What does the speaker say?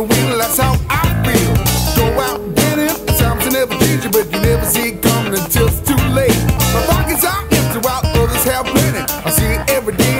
the wheel, that's how I feel. Go out, get it, times I never did you, but you never see it coming until it's too late. My pockets are empty, while others have plenty. I see it every day.